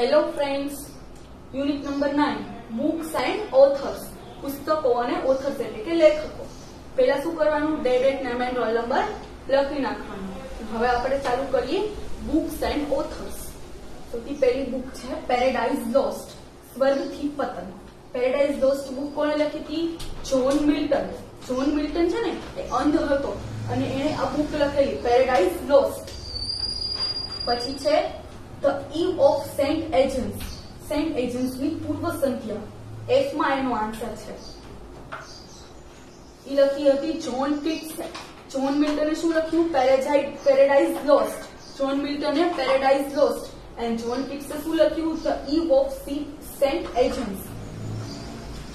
Hello friends unit number nine books and authors પુસ્તકો અને authors એટલે કે લેખકો. પહેલા શું કરવાનું? Day date name and roll number લખી નાખવાનું. હવે આપણે ચાલુ કરીએ બુક્સ એન્ડ ઓથર્સ સૌથી પહેલી બુક છે પેરેડાઇઝ લોસ્ટ સ્વર્ગથી પતન. પેરેડાઇઝ લોસ્ટ બુક કોણે લખી હતી? જોન મિલ્ટન જોન મિલ્ટન છે ને, એ અંધ હતો. અને એણે આ બુક લખેલી પેરેડાઇઝ લોસ્ટ પછી છે the Eve of Saint Agnes Saint એજન્ટ્સની પૂર્વ સંખ્યા. એફમાં એનો આન્સર છે. ઈ લખી હતી જોન કિટ્સે જોન મિલ્ટને શું લખ્યું? પેરેજાઇટ પેરેડાઇઝ લોસ્ટ જોન મિલ્ટને પેરેડાઇઝ લોસ્ટ એન્ડ જોન ટિક્સે શું લખ્યું? The Eve of C Saint Agnes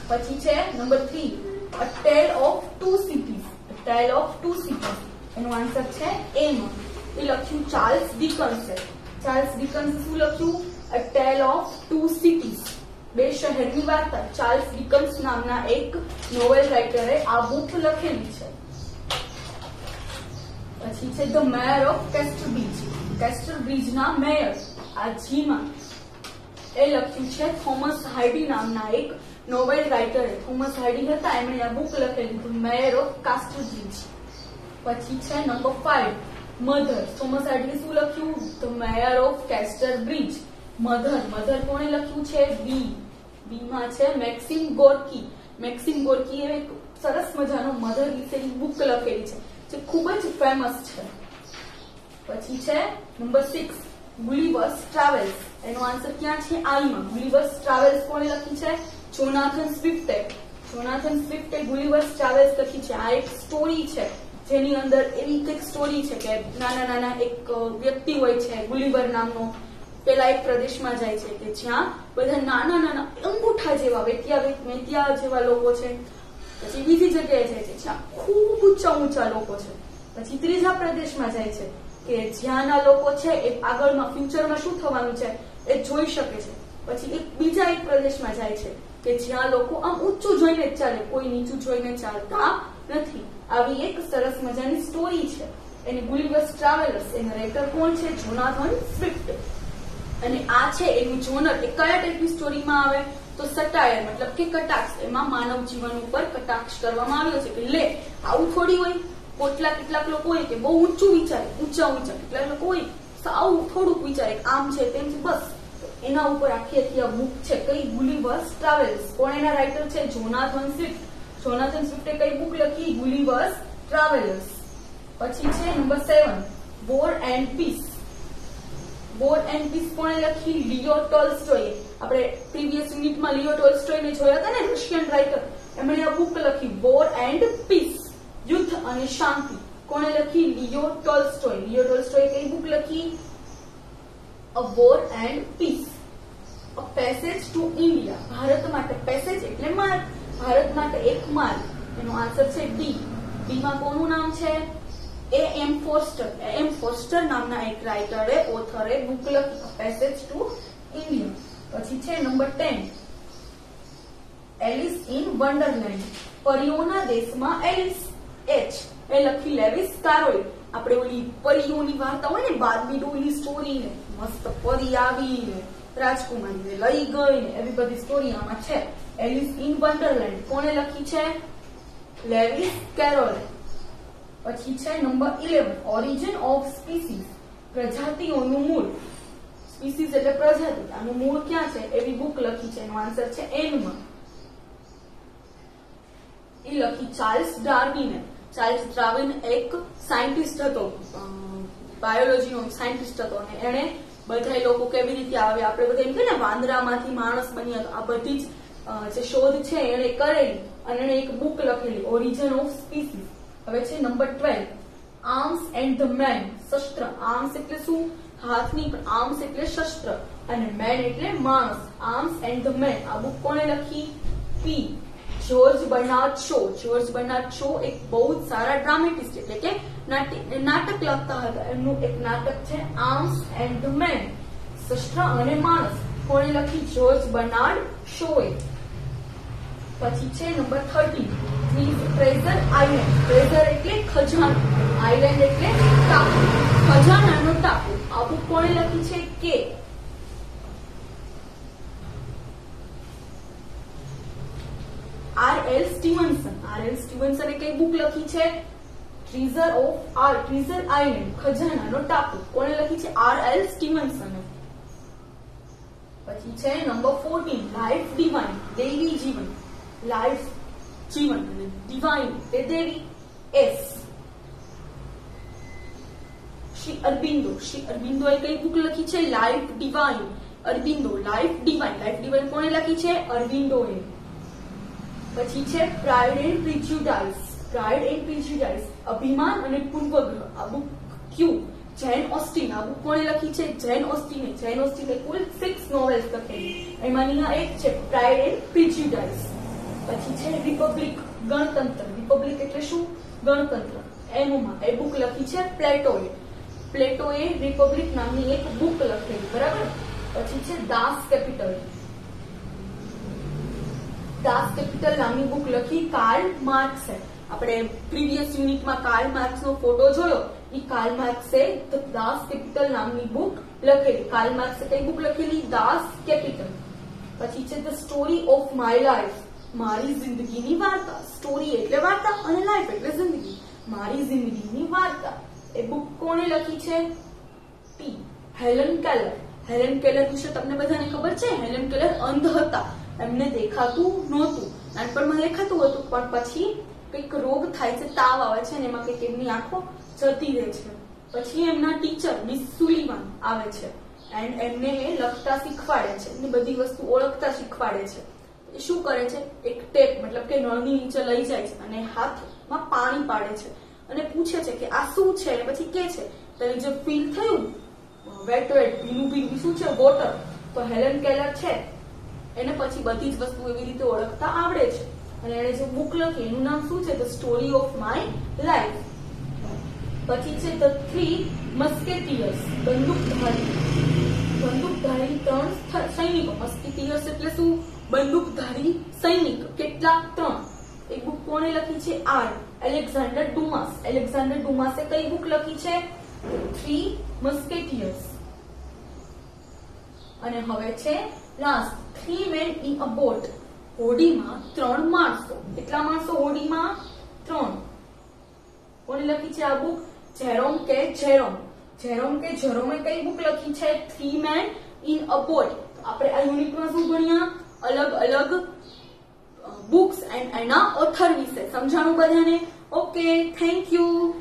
પછી છે number three a tale of two cities tale of two cities એનો આન્સર છે એમ એ લખ્યું ચાર્લ્સ ડિકન્સે ચાર્લ્સ ડિકન્સે શું લખ્યું a tale of two cities બે શહેરની વાર્તા ચાર્લ્સ ડિકન્સ નામના એક નોવેલ રાઇટરે આ બુક લખેલી છે. પછી છે the mayor of Casterbridge કેસ્ટર બ્રિજના મેયર આ જીમાં એ લખ્યું છે થોમસ હાર્ડી નામના એક નોવેલ રાઇટરે થોમસ હાર્ડી હતા, એમણે આ બુક લખેલી. મેયર ઓફ કાસ્ટર બ્રિજ પછી છે નંબર ફાઈવ મધર. થોમસ હાઇડીએ શું લખ્યું? The mayor of Casterbridge. Mother. Mother કોણે લખ્યું છે? બી. બી માં છે મેક્સિમ ગોર્કી. મેક્સિમ ગોર્કી એ એક સરસ મજાનો મધર વિશેની બુક લખેલી છે, જે ખૂબ જ ફેમસ છે. પછી છે નંબર સિક્સ ગુલિવર્સ ટ્રાવેલ્સ એનો આન્સર ક્યાં છે? આઈમાં. ગુલિવર્સ ટ્રાવેલ્સ કોણે લખી છે? જોનાથન સ્વિફ્ટે જોનાથન સ્વિફ્ટે ગુલિવર્સ ટ્રાવેલ્સ લખી છે. આ એક સ્ટોરી છે. જેની અંદર એવી કંઈક સ્ટોરી છે કે નાના નાના એક વ્યક્તિ હોય છે ગુલિવર નામનો, પેલા એક પ્રદેશમાં જાય છે કે જ્યાં બધા નાના નાના અંગૂઠા જેવા, વેટિયા વેટિયા જેવા લોકો છે. પછી બીજી જગ્યાએ જાય છે જ્યાં ખૂબ ઊંચા ઊંચા લોકો છે. પછી ત્રીજા પ્રદેશમાં જાય છે કે જ્યાંના લોકો છે એ આગળમાં ફ્યુચરમાં શું થવાનું છે એ જોઈ શકે છે. પછી એક બીજા એક પ્રદેશમાં જાય છે કે જ્યાં લોકો આમ ઊંચું જોઈને જ ચાલે, કોઈ નીચું જોઈને ચાલતા નથી. આવી એક સરસ મજાની સ્ટોરી છે. એની ગુલિવર્સ ટ્રાવેલર્સ એના રાઇટર કોણ છે? જોનાથન સ્વિફ્ટ અને આ છે એનું જોનર એ કયા ટાઈપની સ્ટોરીમાં આવે? તો સટાયર મતલબ કે કટાક્ષ. એમાં માનવ જીવન ઉપર કટાક્ષ કરવામાં આવ્યો છે કે લે, આવું થોડી હોય. કેટલા કેટલાક લોકો હોય કે બહુ ઊંચું વિચારે, ઊંચા ઊંચા કેટલાક લોકો હોય સાવ થોડુંક વિચારે આમ છે, તેમ છે, બસ. એના ઉપર આખી આખી આ બુક છે, કઈ ગુલિવર્સ ટ્રાવેલ્સ કોણ એના રાઇટર છે? જોનાથન સ્વિફ્ટ જોનાથન સ્વિફ્ટે કઈ બુક લખી? ગુલિવર્સ ટ્રાવેલર્સ પછી છે number seven war and peace war and peace કોણે લખી? લિયો ટોલ્સ્ટોય આપણે પ્રીવિયસ યુનિટમાં લિયો ટોલ્સ્ટોયને જોયા હતા ને રશિયન રાઇટર એમણે આ બુક લખી વોર એન્ડ પીસ યુદ્ધ અને શાંતિ. કોણે લખી? લિયો ટોલ્સ્ટોય લિયો ટોલ્સ્ટોય કઈ બુક લખી? A war and peace a passage to India Bharat માટે પેસેજ એટલે માર્ગ. ભારત માટે એક માર્ગ એનો આન્સર છે ડી ડીમાં કોનું નામ છે? એ એમ ફોસ્ટર એમ ફોસ્ટર નામના એક રાઇટરે ઓથરે બુક પેસેજ ટુ ઇન્ડિયા પછી છે number ten Alice in Wonderland પરીઓના દેશમાં એલિસ એચ એ લખી લેવિસ કારોલ આપણે ઓલી પરીઓની વાર્તા હોય ને બારમી ડોલી સ્ટોરી ને, મસ્ત પરી આવી ને રાજકુમારી લઈ ગઈ ને એવી બધી સ્ટોરી આમાં છે. એલિસ ઇન વન્ડરલેન્ડ કોણે લખી છે? લેવિસ કેરોલે પછી છે number eleven origin of species પ્રજાતિઓનું મૂળ. સ્પીસીસ એટલે પ્રજાતિ. આનું મૂળ ક્યાં છે? એવી બુક લખી છે. એનો આન્સર છે એનમાં એ લખી ચાર્લ્સ ડાર્વિને ચાર્લ્સ ડાર્વિન એક સાયન્ટિસ્ટ હતો. બાયોલોજીનો સાયન્ટિસ્ટ હતો અને એણે બધા લોકો કેવી રીતે આવે? આપણે બધા એમ કે ને, વાંદરામાંથી માણસ બન્યા આ બધી જ જે શોધ છે એણે કરેલી અને એણે એક બુક લખેલી ઓરિજિન ઓફ સ્પીસીસ હવે છે number twelve arms and the man શસ્ત્ર. આર્મ્સ એટલે શું? હાથની પણ આર્મ્સ એટલે શસ્ત્ર. અને મેન એટલે માણસ. આર્મ્સ એન્ડ ધ મેન આ બુક કોણે લખી? પી George Bernard Shaw George Bernard Shaw એક બહુ જ સારા ડ્રામેટિસ્ટ એટલે કે નાટક લખતા હતા એમનું એક નાટક છે આર્મ્સ એન્ડ મેન શસ્ત્ર અને માણસ. કોણે લખી? જ્યોર્જ બર્નાર્ડ શોએ પછી છે number thirty treasure island treasure એટલે ખજાનો. આઇલેન્ડ એટલે ટાપુ. ખજાનાનો ટાપુ. આ બુક કોણે લખી છે? કે સ્ટીવન્સન આર એલ સ્ટીવન્સને કઈ બુક લખી છે? Treasure of R treasure island ખજાનાનો ટાપુ. કોણે લખી છે? આર એલ સ્ટીવન્સને. પછી છે નંબર ફોર્ટીન લાઈફ ડિવાઇન દેવી જીવન લાઈફ જીવન ડિવાઇન એ દેવી. એસ શ્રી અરબિંદો. શ્રી અરબિંદો એ કઈ બુક લખી છે? Life divine Aurobindo life divine life divine કોણે લખી છે? અરબિંદોએ. પછી છે pride and prejudice pride and prejudice અભિમાન અને પૂર્વગ્રહ. આ બુક ક્યુ જેન ઓસ્ટિન આ બુક કોણે લખી છે? જેન ઓસ્ટિને જેન ઓસ્ટિને કુલ સિક્સ નોવેલ્સ લખેલી. એમાંની આ એક છે પ્રાઇડ એન્ડ પ્રિજ્યુડાઇઝ પછી છે રિપબ્લિક ગણતંત્ર. રિપબ્લિક એટલે શું? ગણતંત્ર. એમાં એ બુક લખી છે પ્લેટોએ પ્લેટોએ રિપબ્લિક નામની એક બુક લખેલી. બરાબર? પછી છે દાસ કેપિટલ દાસ કેપિટલ નામની બુક લખી કાર્લ માર્ક્સે આપણે પ્રીવિયસ યુનિટમાં કાર્લ માર્ક્સનો ફોટો જોયો. એ કાર્લ માર્ક્સે દાસ કેપિટલ નામની બુક લખેલી. કાર્લ માર્ક્સે કઈ બુક લખેલી? Das Kapital. પછી છે the story of my life મારી જિંદગીની વાર્તા. સ્ટોરી એટલે વાર્તા અને લાઈફ એટલે જિંદગી. મારી જિંદગીની વાર્તા. એ બુક કોણે લખી છે? ટી હેલન કેલર હેલન કેલર વિશે તમને બધાને ખબર છે? હેલન કેલર અંધ હતા. એમને દેખાતું નહોતું. નાનપણમાં દેખાતું હતું, પણ પછી કંઈક રોગ થાય છે, તાવ આવે છે અને એમાં કંઈક એમની આંખો જતી રહે છે. પછી એમના ટીચર મિસ સુલીમાન આવે છે. એન્ડ એમને લખતા શીખવાડે છે. એમની બધી વસ્તુ ઓળખતા શીખવાડે છે. એ શું કરે છે? એક ટેપ, મતલબ કે નળની નીચે લઈ જાય છે અને હાથમાં પાણી પાડે છે. અને પૂછે છે કે આ શું છે? પછી કે છે, તને જે ફીલ થયું વેટ વેટ ભીનું ભીનું શું છે? વોટર તો હેલન કેલર છે. એને પછી બધી જ વસ્તુ એવી રીતે ઓળખતા આવડે છે. અને એને જે બુક લખી એનું નામ શું છે? The story of my life પછી છે ધ થ્રી મસ્કેટિયર્સ બંદૂકધારી બંદૂકધારી ત્રણ સૈનિકો. મસ્કેટિયર્સ એટલે શું? બંદૂકધારી સૈનિક. કેટલા? ત્રણ. એ બુક કોણે લખી છે? આર એલેક્ઝાન્ડર ડુમાસ એલેક્ઝાન્ડર ડુમાસે કઈ બુક લખી છે? થ્રી મસ્કેટિયર્સ અને હવે છે last three men in a boat હોડીમાં ત્રણ માણસો. કેટલા માણસો હોડીમાં? ત્રણ. કોને લખી છે આ બુક જેરોમ કે જેરોમ. જેરોમ કે જેરોમે કઈ બુક લખી છે? Three men in a boat આપણે આ યુનિટમાં શું ભણ્યા? અલગ અલગ બુક્સ એન્ડ એના ઓથર વિશે. સમજાણું બધાને? Okay thank you